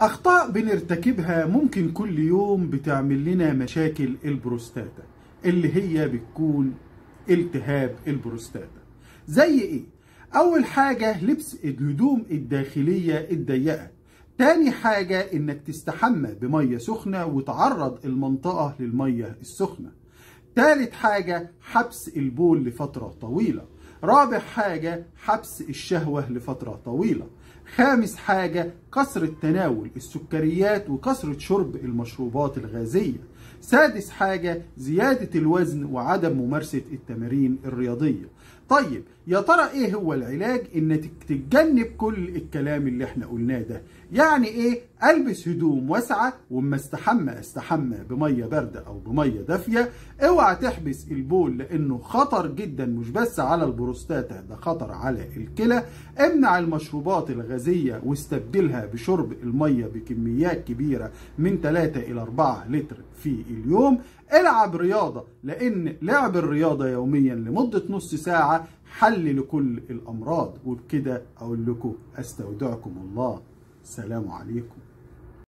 أخطاء بنرتكبها ممكن كل يوم بتعمل لنا مشاكل البروستاتا اللي هي بتكون التهاب البروستاتا. زي إيه؟ أول حاجة لبس الهدوم الداخلية الضيقة. تاني حاجة إنك تستحمى بمية سخنة وتعرض المنطقة للمية السخنة. تالت حاجة حبس البول لفترة طويلة. رابع حاجة حبس الشهوة لفترة طويلة. خامس حاجة كثرة تناول السكريات وكثرة شرب المشروبات الغازية. سادس حاجة زيادة الوزن وعدم ممارسة التمارين الرياضية. طيب يا ترى إيه هو العلاج؟ إنك تتجنب كل الكلام اللي إحنا قلناه ده. يعني إيه؟ ألبس هدوم واسعة وأما استحمى استحمى بمية باردة أو بمية دافية. أوعى تحبس البول لأنه خطر جدا مش بس على البروستاتا ده خطر على الكلى. امنع المشروبات الغازية واستبدلها بشرب المية بكميات كبيرة من 3 إلى 4 لتر في اليوم. العب رياضة لأن لعب الرياضة يوميا لمدة نص ساعة حل لكل الأمراض. وبكده أقول لكم أستودعكم الله. السلام عليكم.